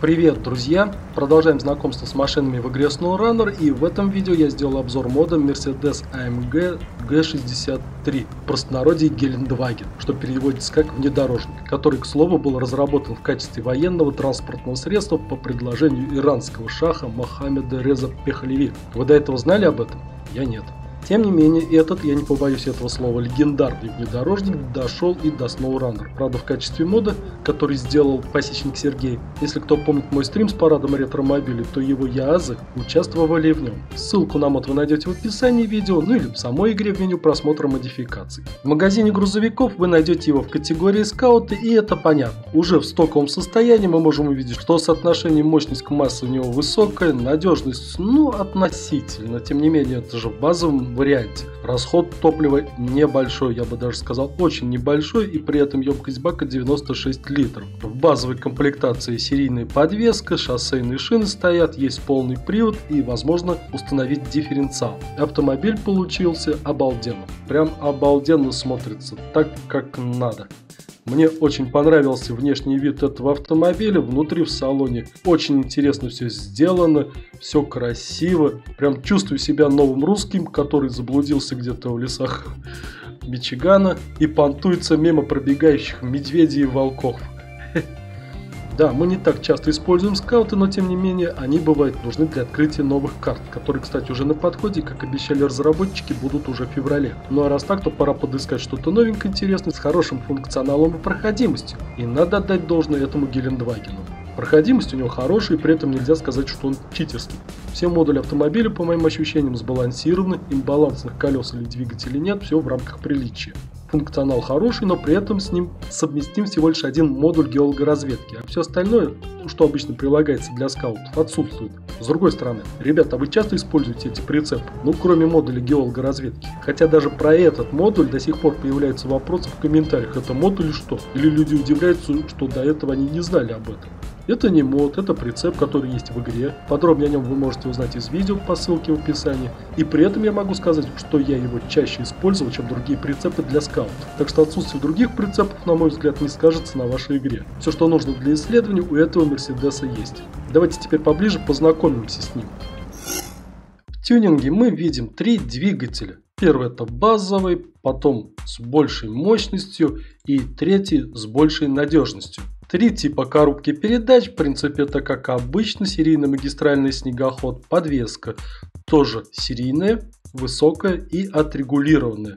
Привет, друзья! Продолжаем знакомство с машинами в игре SnowRunner и в этом видео я сделал обзор мода Mercedes AMG G63, в простонародье Гелендваген, что переводится как внедорожник, который, к слову, был разработан в качестве военного транспортного средства по предложению иранского шаха Мохаммеда Реза Пехлеви. Вы до этого знали об этом? Я нет. Тем не менее, этот, я не побоюсь этого слова, легендарный внедорожник дошел и до SnowRunner. Правда, в качестве мода, который сделал пасечник Сергей. Если кто помнит мой стрим с парадом ретромобилей, то его Яазы участвовали в нем. Ссылку на мод вы найдете в описании видео, ну или в самой игре в меню просмотра модификаций. В магазине грузовиков вы найдете его в категории скауты, и это понятно. Уже в стоковом состоянии мы можем увидеть, что соотношение мощность к массе у него высокая, надежность, ну, относительно. Тем не менее, это же в варианте. Расход топлива небольшой, я бы даже сказал очень небольшой, и при этом емкость бака 96 литров. В базовой комплектации серийная подвеска, шоссейные шины стоят, есть полный привод и возможно установить дифференциал. Автомобиль получился обалденным. Прям обалденно смотрится, так как надо. Мне очень понравился внешний вид этого автомобиля, внутри в салоне очень интересно все сделано, все красиво. Прям чувствую себя новым русским, который заблудился где-то в лесах Мичигана и понтуется мимо пробегающих медведей и волков. Да, мы не так часто используем скауты, но тем не менее они бывают нужны для открытия новых карт, которые, кстати, уже на подходе, как обещали разработчики, будут уже в феврале. Ну а раз так, то пора подыскать что-то новенькое, интересное, с хорошим функционалом и проходимостью. И надо отдать должное этому Гелендвагену. Проходимость у него хорошая, и при этом нельзя сказать, что он читерский. Все модули автомобиля, по моим ощущениям, сбалансированы, имбалансных колес или двигателей нет, все в рамках приличия. Функционал хороший, но при этом с ним совместим всего лишь один модуль геологоразведки, а все остальное, что обычно прилагается для скаутов, отсутствует. С другой стороны, ребята, вы часто используете эти прицепы? Ну, кроме модуля геологоразведки. Хотя даже про этот модуль до сих пор появляются вопросы в комментариях, это мод или что? Или люди удивляются, что до этого они не знали об этом. Это не мод, это прицеп, который есть в игре. Подробнее о нем вы можете узнать из видео по ссылке в описании. И при этом я могу сказать, что я его чаще использовал, чем другие прицепы для скаутов. Так что отсутствие других прицепов, на мой взгляд, не скажется на вашей игре. Все, что нужно для исследования, у этого Мерседеса есть. Давайте теперь поближе познакомимся с ним. В тюнинге мы видим три двигателя. Первый это базовый, потом с большей мощностью и третий с большей надежностью. Три типа коробки передач, в принципе это как обычно серийный магистральный снегоход, подвеска тоже серийная, высокая и отрегулированная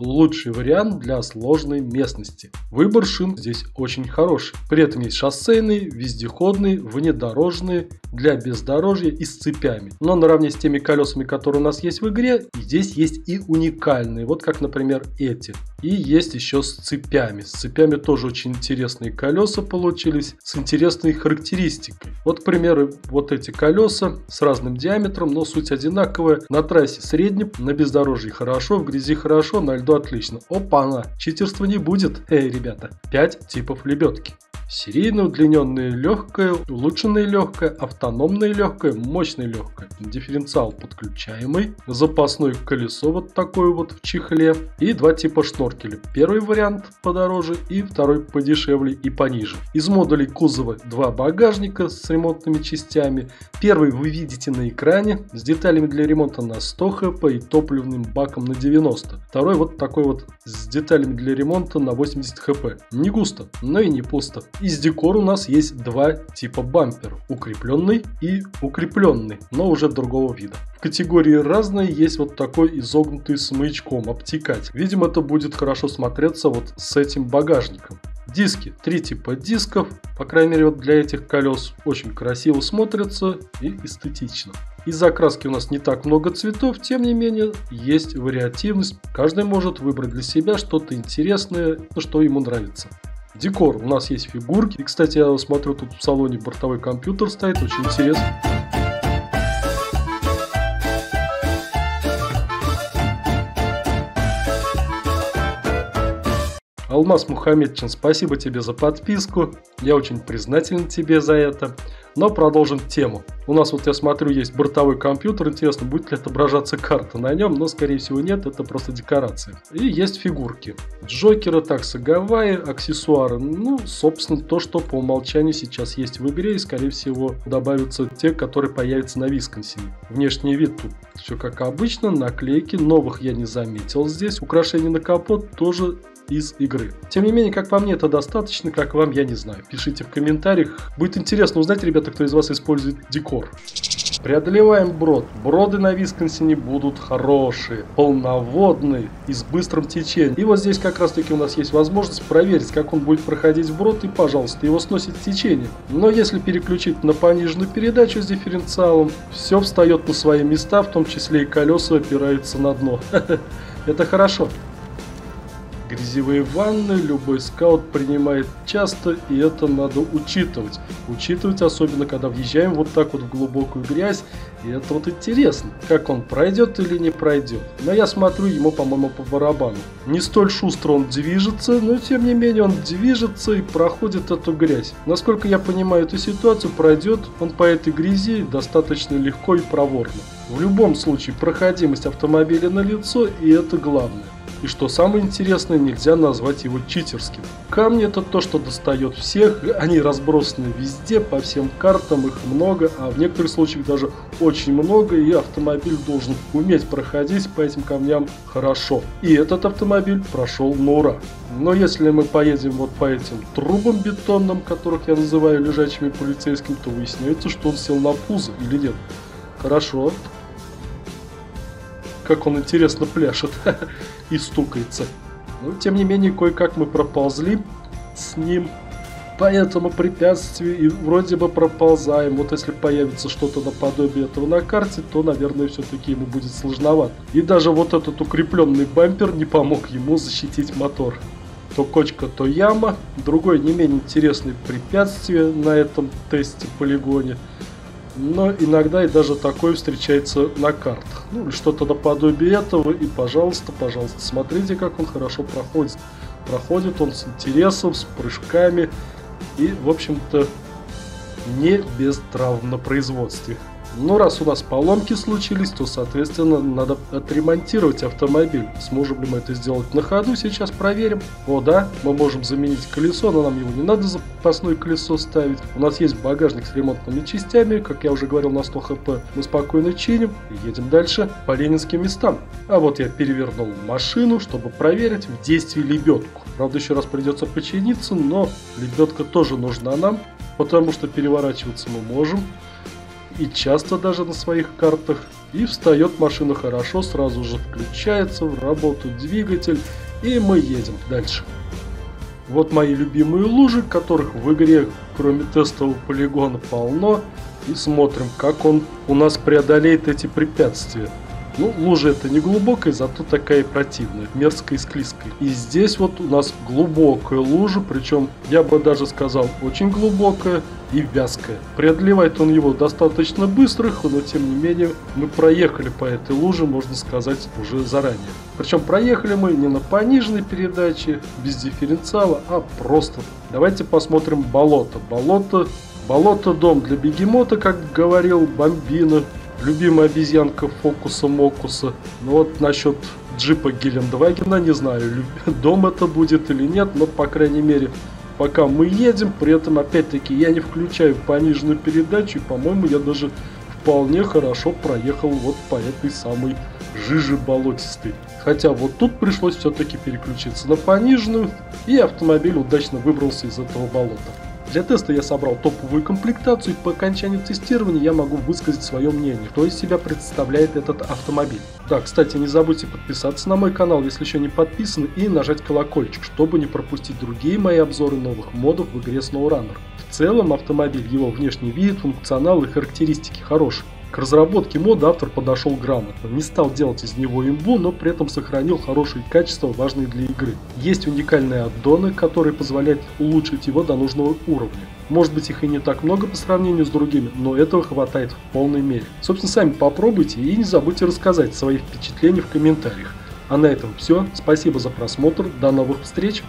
лучший вариант для сложной местности. Выбор шин здесь очень хороший. При этом есть шоссейные, вездеходные, внедорожные, для бездорожья и с цепями. Но наравне с теми колесами, которые у нас есть в игре, здесь есть и уникальные, вот как, например, эти. И есть еще с цепями. С цепями тоже очень интересные колеса получились, с интересной характеристикой. Вот, к примеру, вот эти колеса с разным диаметром, но суть одинаковая. На трассе среднем, на бездорожье хорошо, в грязи хорошо, на льду отлично. Опа-на, читерства не будет. Эй, ребята, 5 типов лебедки. Серийно удлиненная легкая, улучшенная легкая, автономная легкая, мощная легкая, дифференциал подключаемый, запасное колесо вот такое вот в чехле и два типа шноркеля. Первый вариант подороже и второй подешевле и пониже. Из модулей кузова два багажника с ремонтными частями. Первый вы видите на экране с деталями для ремонта на 100 хп и топливным баком на 90. Второй вот такой вот с деталями для ремонта на 80 хп. Не густо, но и не пусто. Из декора у нас есть два типа бампер. Укрепленный и укрепленный, но уже другого вида. В категории разные есть вот такой изогнутый с маячком, обтекать. Видимо это будет хорошо смотреться вот с этим багажником. Диски. Три типа дисков. По крайней мере вот для этих колес очень красиво смотрятся и эстетично. Из-за окраски у нас не так много цветов, тем не менее есть вариативность. Каждый может выбрать для себя что-то интересное, что ему нравится. Декор. У нас есть фигурки. И, кстати, я смотрю, тут в салоне бортовой компьютер стоит. Очень интересно. Алмаз Мухаммедчин, спасибо тебе за подписку. Я очень признателен тебе за это. Но продолжим тему. У нас вот я смотрю есть бортовой компьютер, интересно будет ли отображаться карта на нем, но скорее всего нет, это просто декорация. И есть фигурки. Джокеры, таксы Гавайи, аксессуары, ну собственно то, что по умолчанию сейчас есть в игре и скорее всего добавятся те, которые появятся на Висконсине. Внешний вид тут все как обычно, наклейки, новых я не заметил здесь, украшения на капот тоже из игры. Тем не менее, как по мне, это достаточно, как вам, я не знаю. Пишите в комментариях. Будет интересно узнать, ребята, кто из вас использует декор. Преодолеваем брод. Броды на Висконсине будут хорошие, полноводные и с быстрым течением. И вот здесь как раз таки у нас есть возможность проверить, как он будет проходить в брод и, пожалуйста, его сносит течение. Но если переключить на пониженную передачу с дифференциалом, все встает на свои места, в том числе и колеса опираются на дно. Это хорошо. Грязевые ванны любой скаут принимает часто, и это надо учитывать. Учитывать особенно, когда въезжаем вот так вот в глубокую грязь, и это вот интересно, как он пройдет или не пройдет. Но я смотрю ему, по-моему, по барабану. Не столь шустро он движется, но тем не менее он движется и проходит эту грязь. Насколько я понимаю эту ситуацию, пройдет он по этой грязи достаточно легко и проворно. В любом случае, проходимость автомобиля на лицо, и это главное. И что самое интересное, нельзя назвать его читерским. Камни это то, что достает всех, они разбросаны везде, по всем картам, их много, а в некоторых случаях даже очень много, и автомобиль должен уметь проходить по этим камням хорошо. И этот автомобиль прошел на ура. Но если мы поедем вот по этим трубам бетонным, которых я называю лежачими полицейскими, то выясняется, что он сел на пузо или нет. Хорошо, как он интересно пляшет и стукается. Но тем не менее, кое-как мы проползли с ним по этому препятствию и вроде бы проползаем. Вот если появится что-то наподобие этого на карте, то, наверное, все-таки ему будет сложновато. И даже вот этот укрепленный бампер не помог ему защитить мотор. То кочка, то яма. Другое не менее интересное препятствие на этом тесте полигоне – но иногда и даже такое встречается на картах. Ну или что-то наподобие этого, и пожалуйста, пожалуйста, смотрите, как он хорошо проходит. Проходит он с интересом, с прыжками и, в общем-то, не без травм на производстве. Но раз у нас поломки случились, то, соответственно, надо отремонтировать автомобиль. Сможем ли мы это сделать на ходу, сейчас проверим. О, да, мы можем заменить колесо, но нам его не надо запасное колесо ставить. У нас есть багажник с ремонтными частями, как я уже говорил, на 100 хп. Мы спокойно чиним и едем дальше по ленинским местам. А вот я перевернул машину, чтобы проверить в действии лебедку. Правда, еще раз придется починиться, но лебедка тоже нужна нам, потому что переворачиваться мы можем и часто даже на своих картах. И встает машина хорошо, сразу же включается в работу двигатель и мы едем дальше. Вот мои любимые лужи, которых в игре кроме тестового полигона полно. И смотрим, как он у нас преодолеет эти препятствия. Ну, лужа это не глубокая, зато такая противная, мерзкая и склизкая. И здесь вот у нас глубокая лужа, причем я бы даже сказал очень глубокая и вязкая. Преодолевает он его достаточно быстро, но тем не менее мы проехали по этой луже, можно сказать, уже заранее. Причем проехали мы не на пониженной передаче, без дифференциала, а просто. Давайте посмотрим болото. Болото Болото дом для бегемота, как говорил Бомбина любимая обезьянка Фокуса Мокуса. Ну вот насчет джипа Гелендвагена, не знаю, дом это будет или нет, но по крайней мере, пока мы едем, при этом опять-таки я не включаю пониженную передачу, и по-моему я даже вполне хорошо проехал вот по этой самой жиже болотистой. Хотя вот тут пришлось все-таки переключиться на пониженную, и автомобиль удачно выбрался из этого болота. Для теста я собрал топовую комплектацию и по окончанию тестирования я могу высказать свое мнение, что из себя представляет этот автомобиль. Да, кстати, не забудьте подписаться на мой канал, если еще не подписаны, и нажать колокольчик, чтобы не пропустить другие мои обзоры новых модов в игре SnowRunner. В целом автомобиль, его внешний вид, функционал и характеристики хорошие. К разработке мода автор подошел грамотно, не стал делать из него имбу, но при этом сохранил хорошие качества, важные для игры. Есть уникальные аддоны, которые позволяют улучшить его до нужного уровня. Может быть их и не так много по сравнению с другими, но этого хватает в полной мере. Собственно, сами попробуйте и не забудьте рассказать свои впечатления в комментариях. А на этом все. Спасибо за просмотр. До новых встреч.